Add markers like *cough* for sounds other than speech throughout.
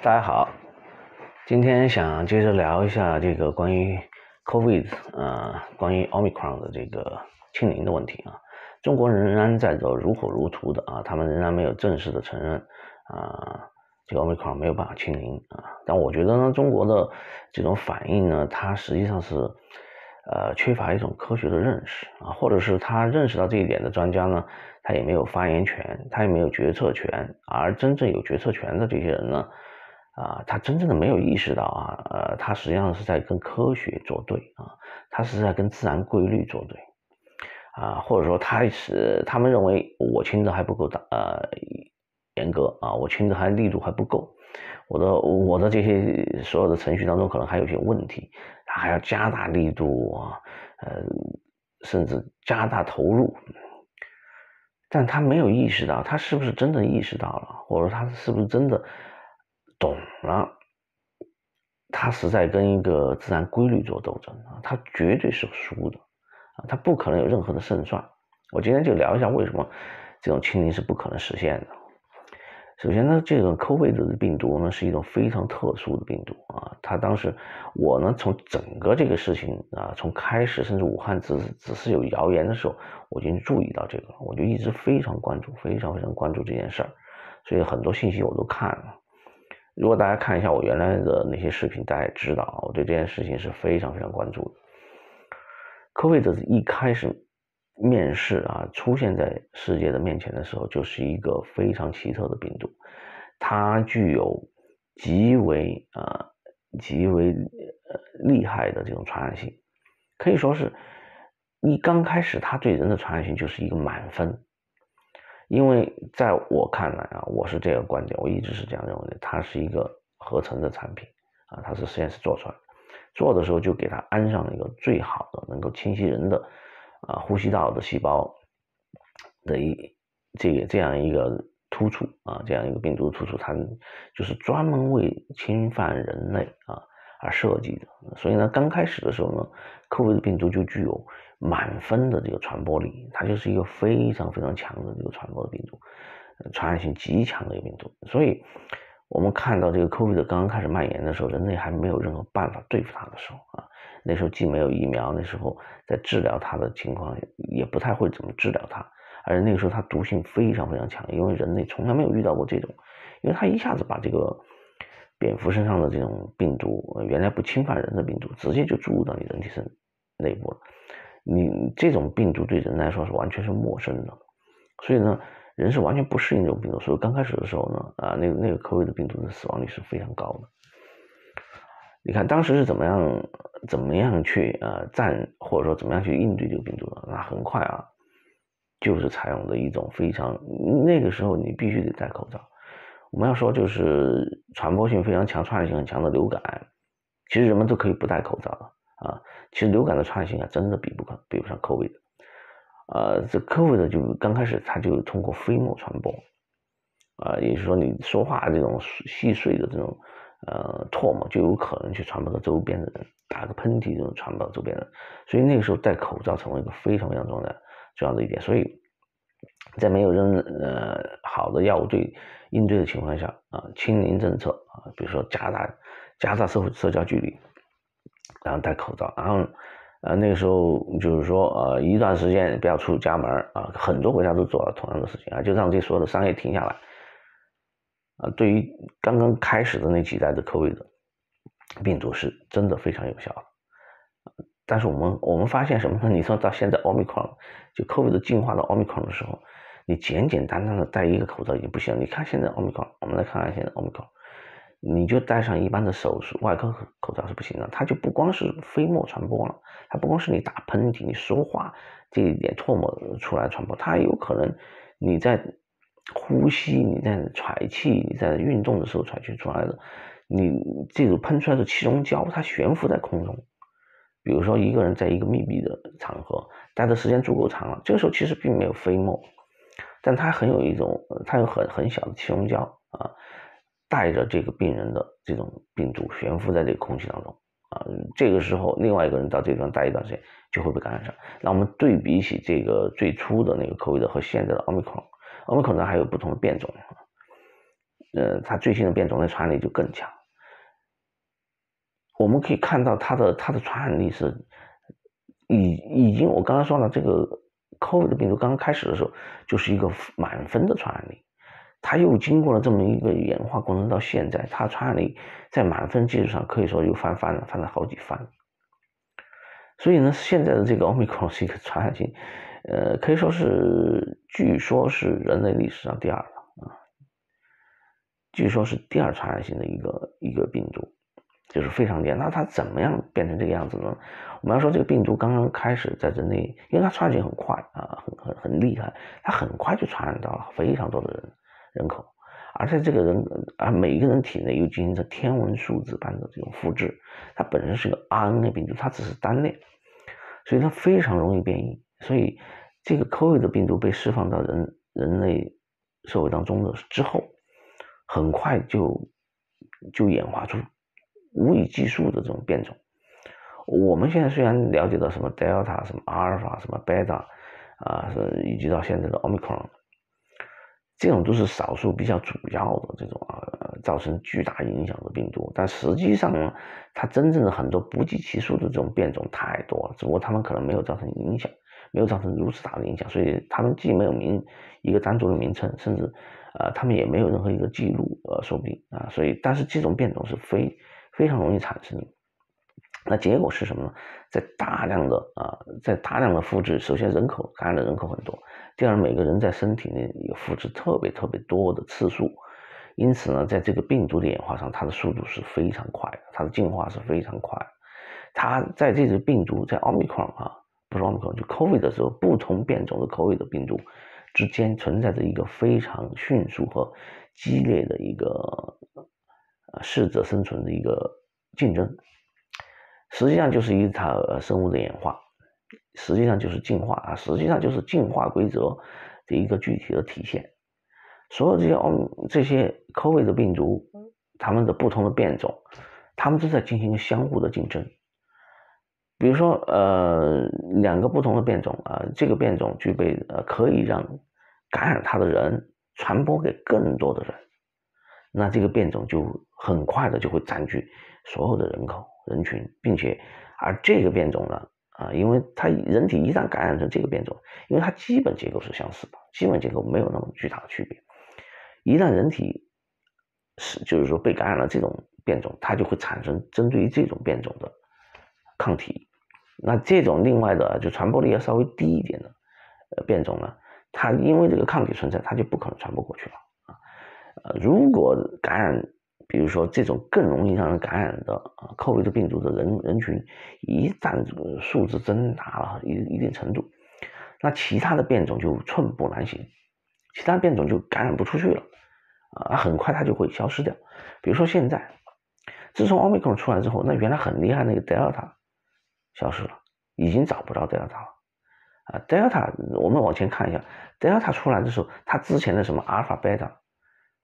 大家好，今天想接着聊一下这个关于 COVID，呃，关于 Omicron 的这个清零的问题啊。中国仍然在走如火如荼的啊，他们仍然没有正式的承认啊，这个 Omicron 没有办法清零啊。但我觉得呢，中国的这种反应呢，它实际上是呃缺乏一种科学的认识啊，或者是他认识到这一点的专家呢，他也没有发言权，他也没有决策权，而真正有决策权的这些人呢。啊，他真正的没有意识到啊，呃，他实际上是在跟科学作对啊，他是在跟自然规律作对，啊，或者说他是他们认为我清的还不够大，呃，严格啊，我清的还力度还不够，我的我的这些所有的程序当中可能还有些问题，他还要加大力度啊，呃，甚至加大投入，但他没有意识到，他是不是真的意识到了，或者说他是不是真的？懂了，他是在跟一个自然规律做斗争啊，他绝对是输的啊，他不可能有任何的胜算。我今天就聊一下为什么这种清零是不可能实现的。首先呢，这种 COVID 的病毒呢是一种非常特殊的病毒啊，它当时我呢从整个这个事情啊，从开始甚至武汉只只是有谣言的时候，我就注意到这个了，我就一直非常关注，非常非常关注这件事儿，所以很多信息我都看了。如果大家看一下我原来的那些视频，大家也知道我对这件事情是非常非常关注的。科威特一开始面世啊，出现在世界的面前的时候，就是一个非常奇特的病毒，它具有极为啊极为呃厉害的这种传染性，可以说是一刚开始它对人的传染性就是一个满分。因为在我看来啊，我是这个观点，我一直是这样认为的。它是一个合成的产品啊，它是实验室做出来的，做的时候就给它安上了一个最好的能够侵袭人的啊呼吸道的细胞的一这个这样一个突触啊，这样一个病毒突触，它就是专门为侵犯人类啊而设计的。所以呢，刚开始的时候呢，科威的病毒就具有。满分的这个传播力，它就是一个非常非常强的这个传播的病毒，传染性极强的一个病毒。所以，我们看到这个 COVID 刚刚开始蔓延的时候，人类还没有任何办法对付它的时候啊，那时候既没有疫苗，那时候在治疗它的情况也不太会怎么治疗它，而且那个时候它毒性非常非常强，因为人类从来没有遇到过这种，因为它一下子把这个蝙蝠身上的这种病毒，原来不侵犯人的病毒，直接就注入到你人体身内部了。你这种病毒对人来说是完全是陌生的，所以呢，人是完全不适应这种病毒。所以刚开始的时候呢，啊，那个那个科威的病毒的死亡率是非常高的。你看当时是怎么样怎么样去呃战，或者说怎么样去应对这个病毒的？那很快啊，就是采用的一种非常那个时候你必须得戴口罩。我们要说就是传播性非常强、传染性很强的流感，其实人们都可以不戴口罩的。啊，其实流感的传染性啊，真的比不可比不上 COVID 的。呃，这 COVID 就刚开始它就通过飞沫传播，啊，也就是说你说话这种细碎的这种呃唾沫就有可能去传播到周边的人，打个喷嚏这种传播到周边人，所以那个时候戴口罩成为一个非常非常重要的重要的一点。所以在没有任呃好的药物对应对的情况下啊，清零政策啊，比如说加大加大社会社交距离。然后戴口罩，然后，呃，那个时候就是说，呃，一段时间不要出家门啊，很多国家都做了同样的事情啊，就让这所有的商业停下来，啊，对于刚刚开始的那几代的 COVID 的病毒是真的非常有效，但是我们我们发现什么呢？你说到现在 Omicron 就 COVID 进化到 Omicron 的时候，你简简单单的戴一个口罩已经不行了，你看现在 Omicron，我们来看看现在 Omicron。你就戴上一般的手术外科口罩是不行的，它就不光是飞沫传播了，它不光是你打喷嚏、你说话这一点唾沫出来传播，它有可能你在呼吸、你在喘气、你在运动的时候喘气出来的，你这种喷出来的气溶胶它悬浮在空中，比如说一个人在一个密闭的场合待的时间足够长了，这个时候其实并没有飞沫，但它很有一种，它有很很小的气溶胶啊。带着这个病人的这种病毒悬浮在这个空气当中啊，这个时候另外一个人到这地方待一段时间就会被感染上。那我们对比起这个最初的那个 COVID 和现在的奥密克戎，奥密克戎还有不同的变种。呃，它最新的变种的传染力就更强。我们可以看到它的它的传染力是已已经，我刚刚说了，这个 COVID 的病毒刚刚开始的时候就是一个满分的传染力，它又经过了这么一个演化过程，到现在它传染力在满分基础上可以说又翻番了，翻了好几番。所以呢，现在的这个奥密克戎是一个 *laughs* 传染性，呃，可以说是据说是人类历史上第二了啊，据说是第二传染性的一个一个病毒。就是非常厉害，那它怎么样变成这个样子呢？我们要说这个病毒刚刚开始在人类，因为它传染性很快啊，很很很厉害，它很快就传染到了非常多的人人口，而且这个人啊，每一个人体内又进行着天文数字般的这种复制，它本身是个 RNA 病毒，它只是单链，所以它非常容易变异，所以这个 COVID 的病毒被释放到人人类社会当中的之后，很快就就演化出。无以计数的这种变种，我们现在虽然了解到什么 Delta、什么阿尔法、什么 Beta 啊，是以及到现在的 Omicron，这种都是少数比较主要的这种啊，造成巨大影响的病毒。但实际上呢，它真正的很多不计其数的这种变种太多了，只不过它们可能没有造成影响，没有造成如此大的影响，所以它们既没有名一个单独的名称，甚至呃，它们也没有任何一个记录，呃，说不定啊，所以但是这种变种是非。非常容易产生，那结果是什么呢？在大量的啊，在大量的复制。首先，人口感染的人口很多；第二，每个人在身体内有复制特别特别多的次数，因此呢，在这个病毒的演化上，它的速度是非常快的，它的进化是非常快。它在这只病毒在奥密克戎啊，不是奥密克戎，就 COVID 的时候，不同变种的 COVID 的病毒之间存在着一个非常迅速和激烈的一个。啊，适者生存的一个竞争，实际上就是一场生物的演化，实际上就是进化啊，实际上就是进化规则的一个具体的体现。所有这些奥这些 COVID 的病毒，它们的不同的变种，它们都在进行相互的竞争。比如说，呃，两个不同的变种啊，这个变种具备呃可以让感染它的人传播给更多的人。那这个变种就很快的就会占据所有的人口人群，并且，而这个变种呢，啊，因为它人体一旦感染成这个变种，因为它基本结构是相似的，基本结构没有那么巨大的区别。一旦人体是就是说被感染了这种变种，它就会产生针对于这种变种的抗体。那这种另外的就传播力要稍微低一点的呃变种呢，它因为这个抗体存在，它就不可能传播过去了。呃，如果感染，比如说这种更容易让人感染的啊，COVID 病毒的人人群，一旦这个数字增大了一一定程度，那其他的变种就寸步难行，其他变种就感染不出去了，啊，很快它就会消失掉。比如说现在，自从奥密克戎出来之后，那原来很厉害那个 Delta 消失了，已经找不着 Delta 了。啊，Delta 我们往前看一下，Delta 出来的时候，它之前的什么 Alpha、Beta。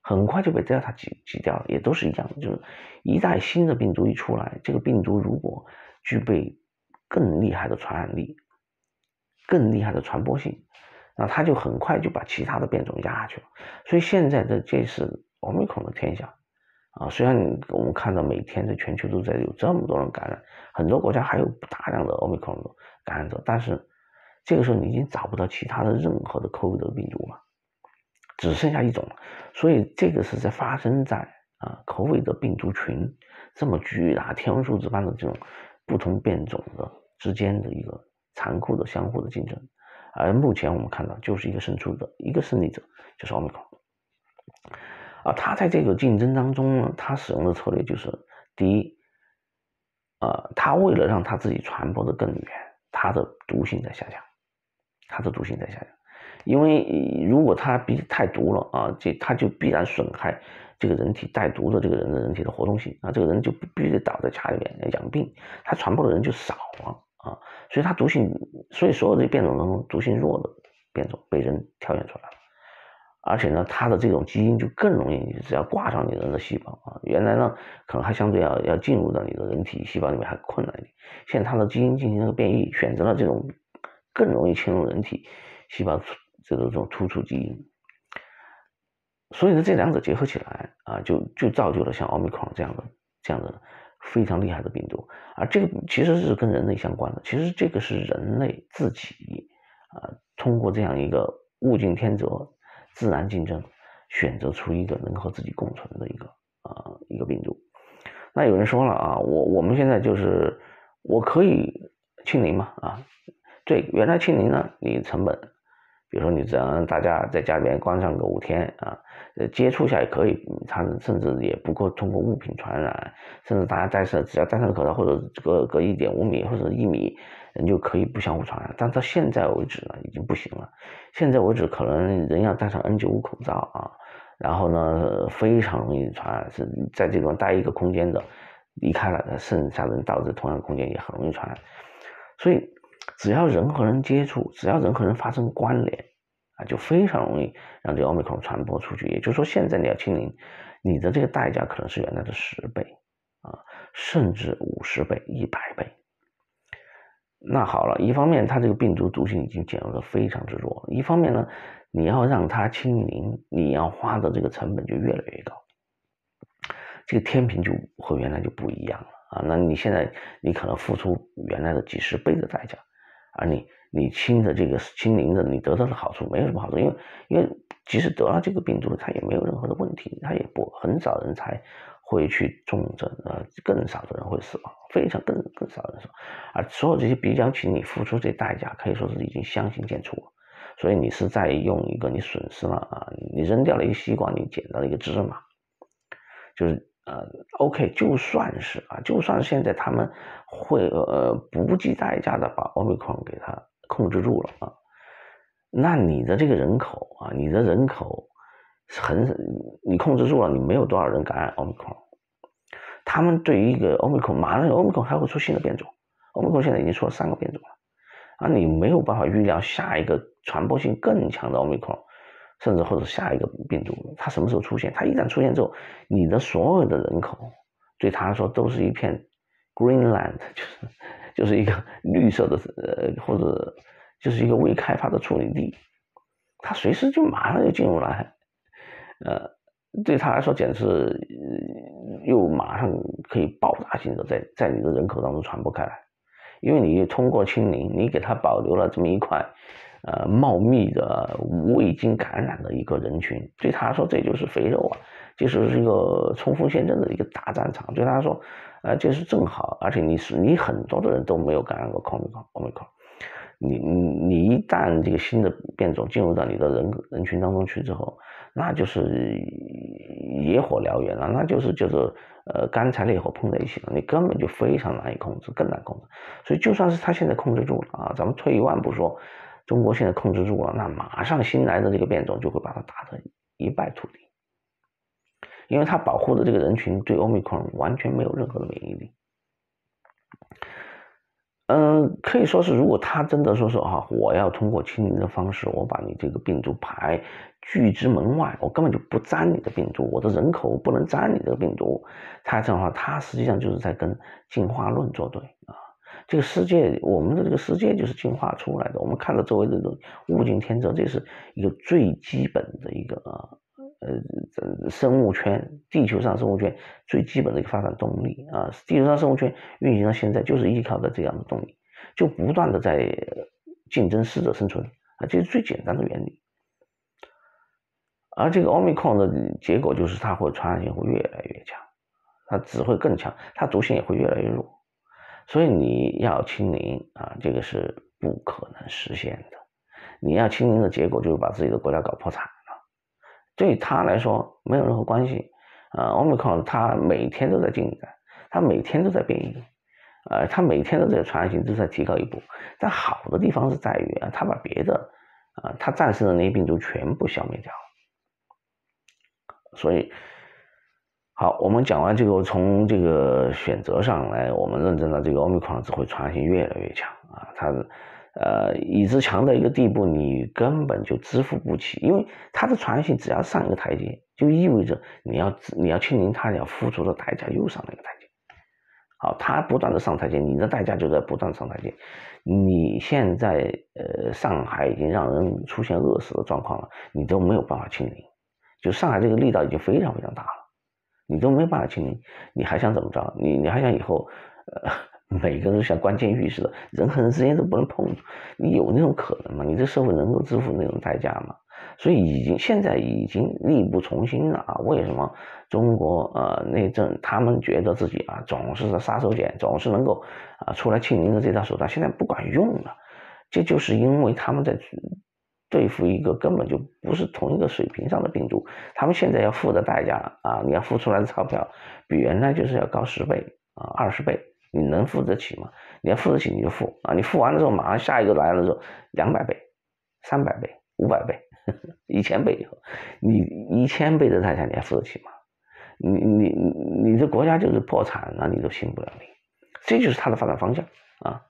很快就被 Delta 挤挤掉了，也都是一样，就是一代新的病毒一出来，这个病毒如果具备更厉害的传染力、更厉害的传播性，那它就很快就把其他的变种压下去了。所以现在的这是奥密克戎的天下啊！虽然我们看到每天在全球都在有这么多人感染，很多国家还有大量的奥密克戎的感染者，但是这个时候你已经找不到其他的任何的 COVID 病毒了。只剩下一种，所以这个是在发生在啊口尾的病毒群这么巨大、天文数字般的这种不同变种的之间的一个残酷的相互的竞争，而目前我们看到就是一个胜出的一个胜利者，就是奥密克戎。啊，他在这个竞争当中呢，他使用的策略就是第一，呃，他为了让他自己传播的更远，他的毒性在下降，他的毒性在下降。因为如果它比太毒了啊，这它就必然损害这个人体带毒的这个人的人体的活动性啊，这个人就必须得倒在家里面养病，他传播的人就少了啊，所以它毒性，所以所有的变种当中毒性弱的变种被人挑选出来了，而且呢，它的这种基因就更容易，只要挂上你人的细胞啊，原来呢可能还相对要要进入到你的人体细胞里面还困难一点，现在它的基因进行了变异，选择了这种更容易侵入人体细胞。这种这种突出基因，所以呢，这两者结合起来啊，就就造就了像奥密克戎这样的这样的非常厉害的病毒。而这个其实是跟人类相关的，其实这个是人类自己啊，通过这样一个物竞天择、自然竞争，选择出一个能和自己共存的一个啊一个病毒。那有人说了啊，我我们现在就是我可以清零嘛啊？对，原来清零呢，你成本。比如说，你只要让大家在家里面关上个五天啊，呃，接触下也可以，它甚至也不够通过物品传染，甚至大家戴上只要戴上口罩或者隔隔一点五米或者一米，人就可以不相互传染。但到现在为止呢，已经不行了。现在为止，可能人要戴上 N95 口罩啊，然后呢，非常容易传染，是在这种待一个空间的，离开了，剩下的人到这同样空间也很容易传染，所以。只要人和人接触，只要人和人发生关联，啊，就非常容易让这个奥密克戎传播出去。也就是说，现在你要清零，你的这个代价可能是原来的十倍，啊，甚至五十倍、一百倍。那好了，一方面它这个病毒毒性已经减弱的非常之弱，一方面呢，你要让它清零，你要花的这个成本就越来越高，这个天平就和原来就不一样了啊。那你现在你可能付出原来的几十倍的代价。而你你清的这个清零的，你得到的好处没有什么好处，因为因为即使得了这个病毒，它也没有任何的问题，它也不很少人才会去重症，呃，更少的人会死亡，非常更更少人死亡，而所有这些比较起你付出这代价，可以说是已经相形见绌了。所以你是在用一个你损失了啊，你扔掉了一个西瓜，你捡到了一个芝麻，就是。呃，OK，就算是啊，就算现在他们会呃不计代价的把奥密克戎给它控制住了啊，那你的这个人口啊，你的人口很你控制住了，你没有多少人感染奥密克戎，他们对于一个奥密克戎，马上奥密克戎还会出新的变种，奥密克戎现在已经出了三个变种了，啊，你没有办法预料下一个传播性更强的奥密克戎。甚至或者下一个病毒，它什么时候出现？它一旦出现之后，你的所有的人口对它来说都是一片 Greenland，*laughs* 就是就是一个绿色的呃，或者就是一个未开发的处女地，它随时就马上就进入来，呃，对他来说简直是又马上可以爆炸性的在在你的人口当中传播开来，因为你通过清零，你给他保留了这么一块。呃，茂密的无未经感染的一个人群，对他来说这就是肥肉啊，就是一个冲锋陷阵的一个大战场。对他来说，呃，这是正好，而且你是你很多的人都没有感染过 Omicron，你你你一旦这个新的变种进入到你的人人群当中去之后，那就是野火燎原了，那就是就是呃干柴烈火碰在一起了，你根本就非常难以控制，更难控制。所以就算是他现在控制住了啊，咱们退一万步说。中国现在控制住了，那马上新来的这个变种就会把它打得一败涂地，因为它保护的这个人群对欧米克戎完全没有任何的免疫力。嗯，可以说是，如果他真的说是哈，我要通过清零的方式，我把你这个病毒排拒之门外，我根本就不沾你的病毒，我的人口不能沾你的病毒，他这样的话，他实际上就是在跟进化论作对啊。这个世界，我们的这个世界就是进化出来的。我们看到周围这种物竞天择，这是一个最基本的一个呃呃生物圈，地球上生物圈最基本的一个发展动力啊。地球上生物圈运行到现在，就是依靠的这样的动力，就不断的在竞争适者生存啊，这是最简单的原理。而这个奥密克戎的结果就是它会传染性会越来越强，它只会更强，它毒性也会越来越弱。所以你要清零啊，这个是不可能实现的。你要清零的结果就是把自己的国家搞破产了。对他来说没有任何关系啊。奥密克戎它每天都在进展，它每天都在变异，呃，它每天的这个传染性都在提高一步。但好的地方是在于啊，它把别的啊，它战胜的那些病毒全部消灭掉。所以。好，我们讲完这个，从这个选择上来，我们认证了这个奥密克戎只会传染性越来越强啊，它，呃，已知强到一个地步，你根本就支付不起，因为它的传染性只要上一个台阶，就意味着你要你要清零，它要付出的代价又上了一个台阶。好，它不断的上台阶，你的代价就在不断上台阶。你现在呃，上海已经让人出现饿死的状况了，你都没有办法清零。就上海这个力道已经非常非常大了，你都没办法清零，你还想怎么着？你你还想以后，呃，*laughs* 每个人都像关监狱似的，人和人之间都不能碰，你有那种可能吗？你这社会能够支付那种代价吗？所以已经现在已经力不从心了啊！为什么中国呃内政他们觉得自己啊总是杀手锏，总是能够啊出来清零的这套手段现在不管用了？这就是因为他们在对付一个根本就不是同一个水平上的病毒，他们现在要付的代价啊，你要付出来的钞票比原来就是要高十倍啊二十倍，你能付得起吗？你要付得起你就付啊，你付完了之后马上下一个来了之后两百倍、三百倍、五百倍。*laughs* 一千倍以后，你一千倍的代价你还付得起吗？你你你你这国家就是破产了，你都信不了你。这就是它的发展方向啊！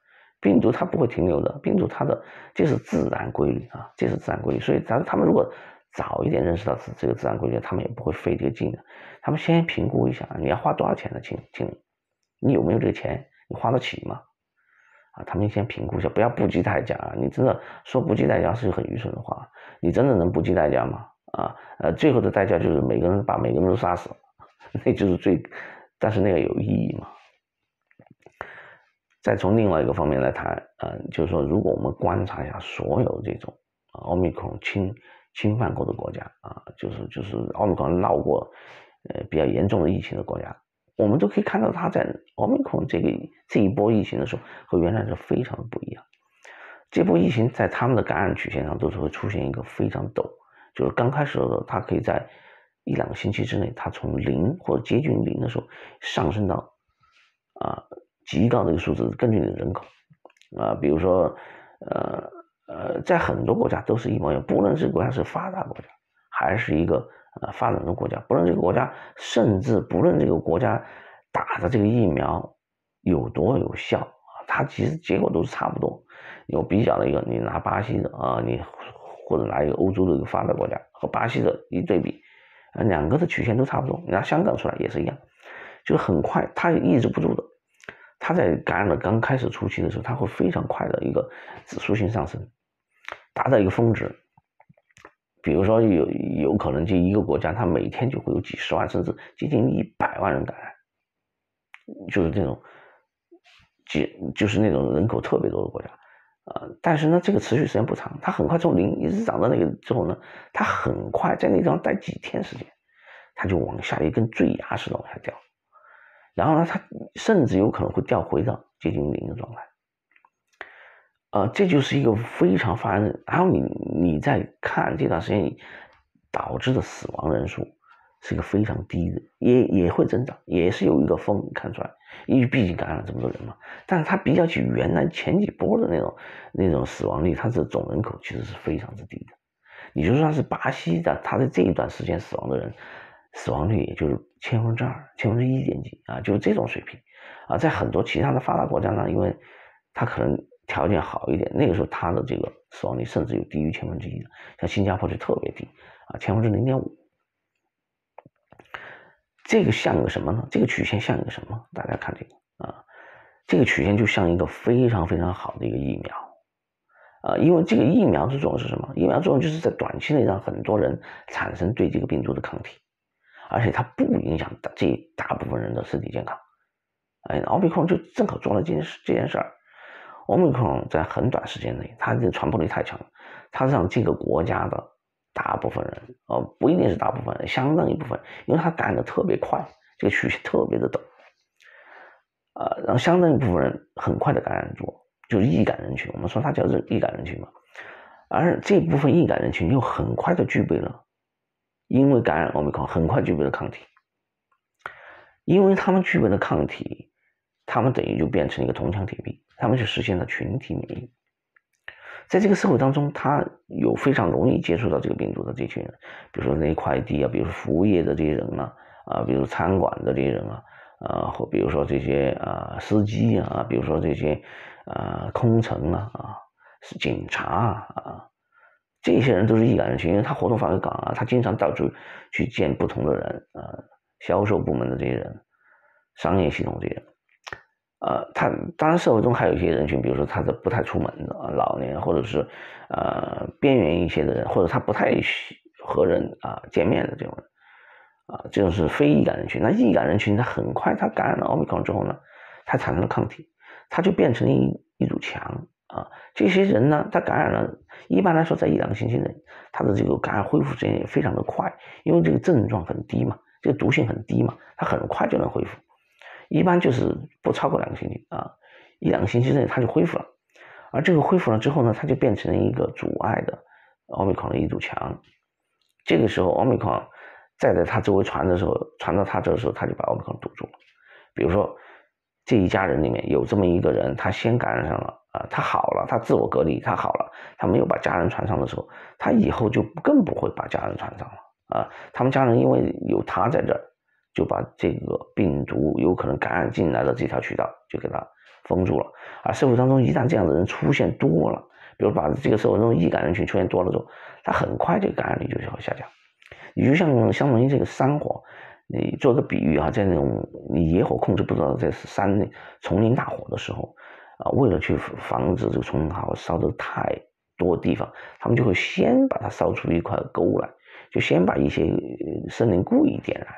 病毒它不会停留的，病毒它的这是自然规律啊，这是自然规律。所以，咱他们如果早一点认识到这这个自然规律，他们也不会费这个劲的。他们先评估一下，你要花多少钱的清清理，你有没有这个钱？你花得起吗？啊，他们先评估一下，不要不计代价啊！你真的说不计代价是很愚蠢的话，你真的能不计代价吗？啊，呃，最后的代价就是每个人把每个人都杀死，*laughs* 那就是最，但是那个有意义吗？再从另外一个方面来谈，呃，就是说，如果我们观察一下所有这种奥密克戎侵侵犯过的国家啊，就是就是奥密克戎闹过呃比较严重的疫情的国家。我们都可以看到，它在奥密克戎这个这一波疫情的时候，和原来是非常的不一样。这波疫情在他们的感染曲线上都是会出现一个非常陡，就是刚开始的时候，它可以在一两个星期之内，它从零或者接近零的时候上升到啊极高的一个数字，根据你的人口啊，比如说呃呃，在很多国家都是一模一样，不论这个国家是发达国家还是一个。呃，发展中国家，不论这个国家，甚至不论这个国家打的这个疫苗有多有效啊，它其实结果都是差不多。有比较的一个，你拿巴西的啊，你或者拿一个欧洲的一个发达国家和巴西的一对比，啊，两个的曲线都差不多。你拿香港出来也是一样，就是很快，它抑制不住的。它在感染的刚开始初期的时候，它会非常快的一个指数性上升，达到一个峰值。比如说有有可能就一个国家，它每天就会有几十万甚至接近一百万人感染，就是这种，几就是那种人口特别多的国家，啊，但是呢，这个持续时间不长，它很快从零一直涨到那个之后呢，它很快在那地方待几天时间，它就往下一根坠崖式的往下掉，然后呢，它甚至有可能会掉回到接近零的状态。呃，这就是一个非常发人，然后你你在看这段时间里导致的死亡人数是一个非常低的，也也会增长，也是有一个峰看出来，因为毕竟感染了这么多人嘛。但是它比较起原来前几波的那种那种死亡率，它的总人口其实是非常之低的。你就算是巴西的，它的这一段时间死亡的人，死亡率也就是千分之二、千分之一点几啊，就是这种水平啊。在很多其他的发达国家呢，因为它可能。条件好一点，那个时候它的这个死亡率甚至有低于千分之一的，像新加坡就特别低啊，千分之零点五。这个像一个什么呢？这个曲线像一个什么？大家看这个啊，这个曲线就像一个非常非常好的一个疫苗啊，因为这个疫苗的作用是什么？疫苗作用就是在短期内让很多人产生对这个病毒的抗体，而且它不影响大这大部分人的身体健康。哎，奥密克戎就正好做了这件事这件事儿。奥密克戎在很短时间内，它的传播力太强了，它让这个国家的大部分人，哦，不一定是大部分人，相当一部分，因为它感染的特别快，这个曲线特别的陡，啊，让相当一部分人很快的感染住，就是易感人群，我们说它叫易感人群嘛，而这部分易感人群又很快的具备了，因为感染奥密克戎很快具备了抗体，因为他们具备了抗体，他们等于就变成一个铜墙铁壁。他们就实现了群体免疫，在这个社会当中，他有非常容易接触到这个病毒的这群人，比如说那些快递啊，比如说服务业的这些人啊，啊，比如餐馆的这些人啊，啊，或比如说这些啊司机啊，比如说这些啊空乘啊，啊，警察啊，这些人都是易感人群，因为他活动范围广啊，他经常到处去见不同的人啊，销售部门的这些人，商业系统这些人。呃，他当然社会中还有一些人群，比如说他的不太出门的啊老年，或者是呃边缘一些的人，或者他不太和人啊见面的这种人啊，这种是非易感人群。那易感人群，他很快他感染了奥密克戎之后呢，他产生了抗体，他就变成了一一堵墙啊。这些人呢，他感染了，一般来说在一两个星期内，他的这个感染恢复时间也非常的快，因为这个症状很低嘛，这个毒性很低嘛，他很快就能恢复，一般就是不超过两个星期啊，一两个星期内他就恢复了。而这个恢复了之后呢，他就变成了一个阻碍的奥密克戎的一堵墙。这个时候，奥密克戎再在它周围传的时候，传到他这的时候，他就把奥密克戎堵住了。比如说，这一家人里面有这么一个人，他先感染上了啊，他好了，他自我隔离，他好了，他没有把家人传上的时候，他以后就更不会把家人传上了啊。他们家人因为有他在这儿，就把这个病毒有可能感染进来的这条渠道就给他。封住了啊！社会当中一旦这样的人出现多了，比如把这个社会中易感人群出现多了之后，他很快这个感染率就会下降。你就像相当于这个山火，你做个比喻啊，在那种你野火控制不到在山内丛林大火的时候啊，为了去防止这个丛林大火烧的太多地方，他们就会先把它烧出一块沟来，就先把一些森林故意点燃。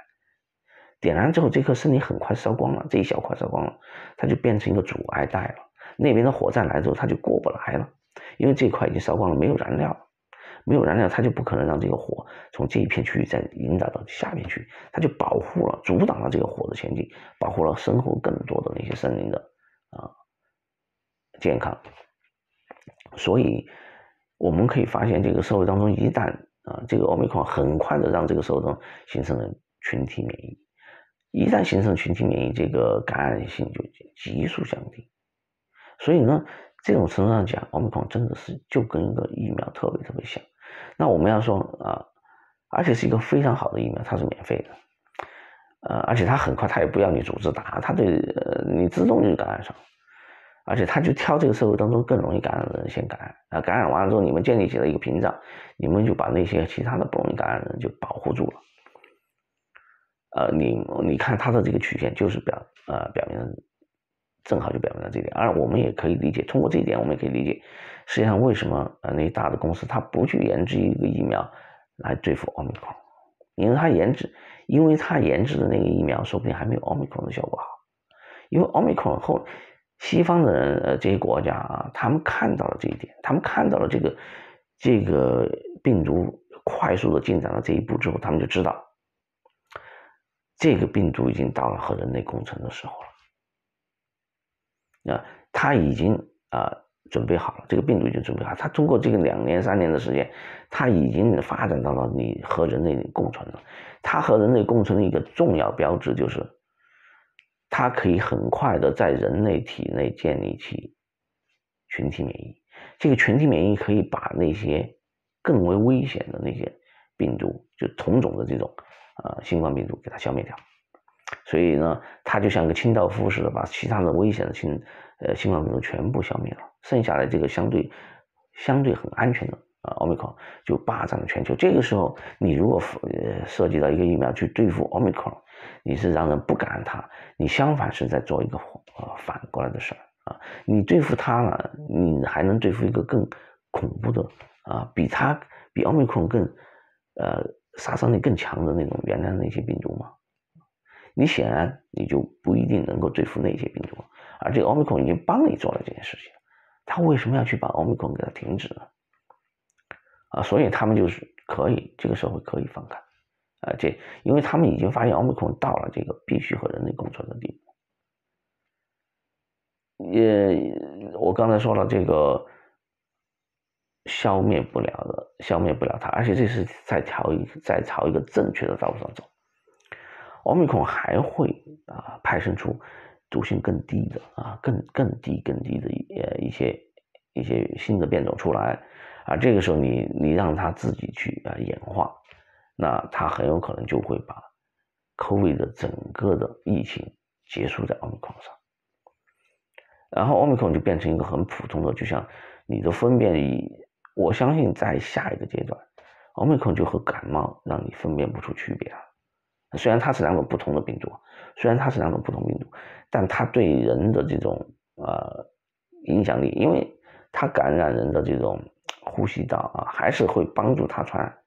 点燃之后，这颗森林很快烧光了，这一小块烧光了，它就变成一个阻碍带了。那边的火再来之后，它就过不来了，因为这块已经烧光了，没有燃料，没有燃料，它就不可能让这个火从这一片区域再引导到下面去，它就保护了，阻挡了这个火的前进，保护了身后更多的那些森林的啊健康。所以我们可以发现，这个社会当中一旦啊这个奥密克戎很快的让这个社会中形成了群体免疫。一旦形成群体免疫，这个感染性就急速降低。所以呢，这种程度上讲，奥密克戎真的是就跟一个疫苗特别特别像。那我们要说啊，而且是一个非常好的疫苗，它是免费的，呃，而且它很快，它也不要你组织打，它对呃你自动就感染上，而且他就挑这个社会当中更容易感染的人先感染啊，感染完了之后，你们建立起了一个屏障，你们就把那些其他的不容易感染的人就保护住了。呃，你你看他的这个曲线，就是表呃表明，正好就表明了这一点。而我们也可以理解，通过这一点，我们也可以理解，实际上为什么呃那些大的公司它不去研制一个疫苗来对付奥密克戎，因为他研制，因为他研制的那个疫苗说不定还没有奥密克戎的效果好。因为奥密克戎后，西方的人呃这些国家啊，他们看到了这一点，他们看到了这个这个病毒快速的进展到这一步之后，他们就知道。这个病毒已经到了和人类共存的时候了，那他已经啊准备好了，这个病毒已经准备好，他通过这个两年三年的时间，他已经发展到了你和人类共存了。他和人类共存的一个重要标志就是，它可以很快的在人类体内建立起群体免疫。这个群体免疫可以把那些更为危险的那些病毒，就同种的这种。啊，新冠病毒给它消灭掉，所以呢，它就像个清道夫似的，把其他的危险的新呃新冠病毒全部消灭了，剩下来这个相对相对很安全的啊奥密克戎就霸占了全球。这个时候，你如果呃涉及到一个疫苗去对付奥密克戎，你是让人不敢它，你相反是在做一个呃反过来的事儿啊。你对付它了，你还能对付一个更恐怖的啊，比它比奥密克戎更呃。杀伤力更强的那种原来的那些病毒吗，你显然你就不一定能够对付那些病毒，而这个奥密克戎已经帮你做了这件事情，他为什么要去把奥密克戎给它停止呢？啊，所以他们就是可以这个社会可以放开，啊，这因为他们已经发现奥密克戎到了这个必须和人类共存的地步，也我刚才说了这个。消灭不了的，消灭不了它，而且这是在朝一在朝一个正确的道路上走。奥密克戎还会啊派生出毒性更低的啊更更低更低的呃一些一些新的变种出来啊，这个时候你你让它自己去啊演化，那它很有可能就会把 COVID 的整个的疫情结束在奥密克戎上，然后奥密克戎就变成一个很普通的，就像你的分辨。我相信在下一个阶段，奥密克戎就和感冒让你分辨不出区别了。虽然它是两种不同的病毒，虽然它是两种不同病毒，但它对人的这种呃影响力，因为它感染人的这种呼吸道啊，还是会帮助它传染。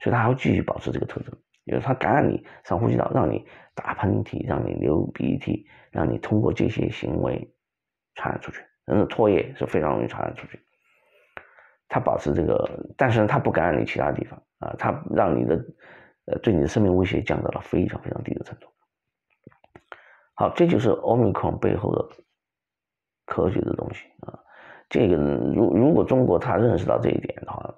所以它还会继续保持这个特征，因为它感染你上呼吸道，让你打喷嚏，让你流鼻涕，让你通过这些行为传染出去。但是唾液是非常容易传染出去。它保持这个，但是呢，它不感染你其他地方啊，它让你的呃对你的生命威胁降到了非常非常低的程度。好，这就是奥密克戎背后的科学的东西啊。这个如如果中国他认识到这一点的话，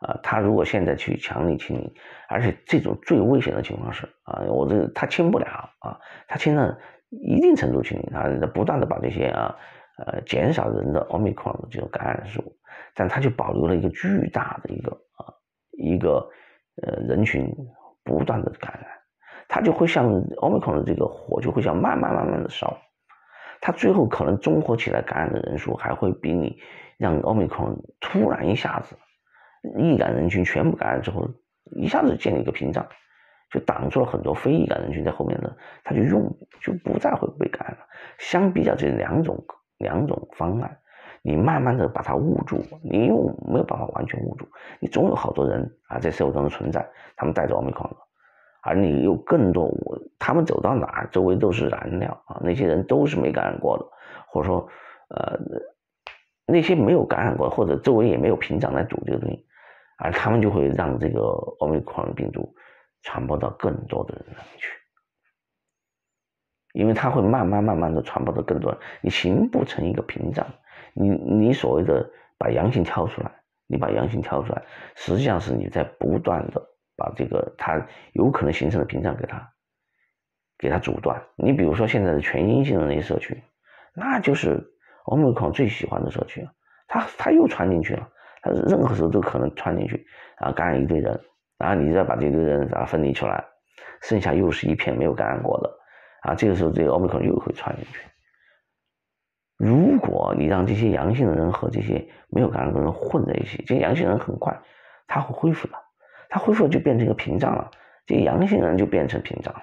啊，他如果现在去强力清零，而且这种最危险的情况是啊，我这他清不了啊，他清了一定程度清零，他不断的把这些啊呃减少人的奥密克戎的这种感染数，但他就保留了一个巨大的一个啊一个呃人群不断的感染。他就会像奥密克戎的这个火就会像慢慢慢慢的烧，它最后可能综合起来感染的人数还会比你让奥密克戎突然一下子易感人群全部感染之后，一下子建立一个屏障，就挡住了很多非易感人群在后面的，他就用就不再会被感染了。相比较这两种两种方案，你慢慢的把它捂住，你又没有办法完全捂住，你总有好多人啊在社会当中存在，他们带着奥密克戎。而你有更多，他们走到哪儿，周围都是燃料啊！那些人都是没感染过的，或者说，呃，那些没有感染过，或者周围也没有屏障来堵这个东西，而他们就会让这个奥密克戎病毒传播到更多的人那里去，因为它会慢慢慢慢的传播到更多人，你形不成一个屏障，你你所谓的把阳性挑出来，你把阳性挑出来，实际上是你在不断的。把这个它有可能形成的屏障给它给它阻断。你比如说现在的全阴性的那些社区，那就是欧米克最喜欢的社区，它它又传进去了，它任何时候都可能传进去，啊感染一堆人，然后你再把这堆人啊分离出来，剩下又是一片没有感染过的，啊，这个时候这个欧米克又会传进去。如果你让这些阳性的人和这些没有感染的人混在一起，这些阳性人很快他会恢复的。它恢复了就变成一个屏障了，这阳性人就变成屏障了，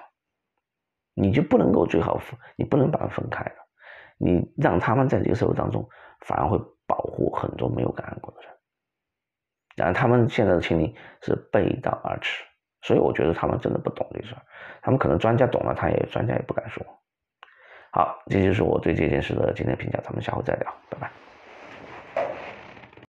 你就不能够最好分你不能把它分开了，你让他们在这个社会当中，反而会保护很多没有感染过的人。然后他们现在的清零是背道而驰，所以我觉得他们真的不懂这事儿，他们可能专家懂了，他也专家也不敢说。好，这就是我对这件事的今天评价，咱们下回再聊，拜拜。